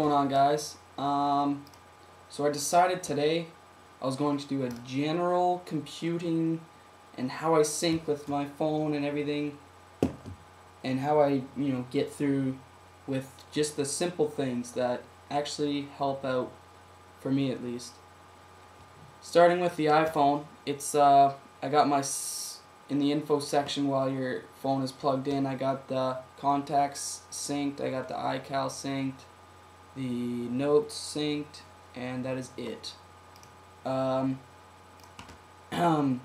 on guys? Um, so I decided today I was going to do a general computing and how I sync with my phone and everything and how I, you know, get through with just the simple things that actually help out for me at least. Starting with the iPhone, it's uh I got my in the info section while your phone is plugged in, I got the contacts synced, I got the iCal synced, the notes synced, and that is it. Um,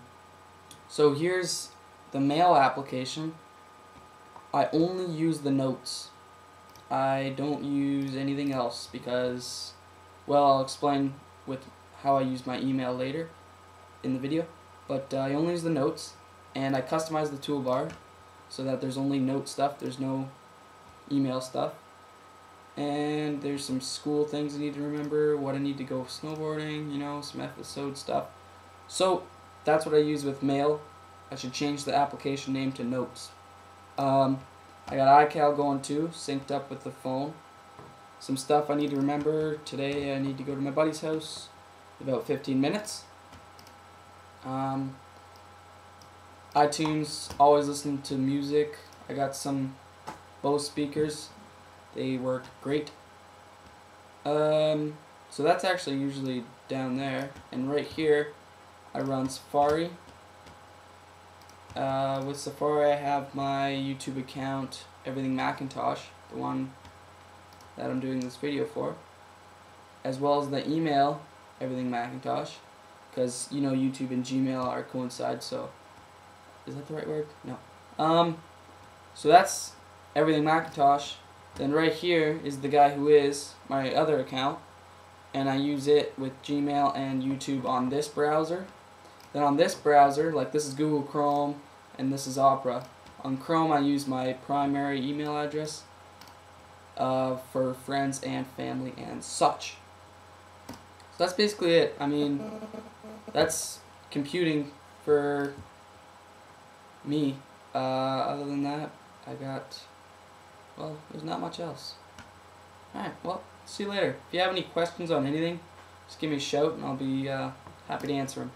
so here's the mail application. I only use the notes. I don't use anything else because, well, I'll explain with how I use my email later in the video. But uh, I only use the notes and I customize the toolbar so that there's only note stuff, there's no email stuff. And there's some school things I need to remember, what I need to go snowboarding, you know, some episode stuff. So that's what I use with mail. I should change the application name to notes. Um, I got iCal going too, synced up with the phone. Some stuff I need to remember. Today I need to go to my buddy's house about 15 minutes. Um, iTunes, always listening to music. I got some Bose speakers. They work great. Um, so that's actually usually down there. And right here, I run Safari. Uh, with Safari, I have my YouTube account, Everything Macintosh, the one that I'm doing this video for, as well as the email, Everything Macintosh, because you know YouTube and Gmail are coincide, so is that the right word? No. Um, so that's everything Macintosh. Then right here is the guy who is my other account, and I use it with Gmail and YouTube on this browser. Then on this browser, like this is Google Chrome, and this is Opera. On Chrome, I use my primary email address uh, for friends and family and such. So that's basically it. I mean, that's computing for me. Uh, other than that, I got, well, there's not much else. Alright, well, see you later. If you have any questions on anything, just give me a shout and I'll be uh, happy to answer them.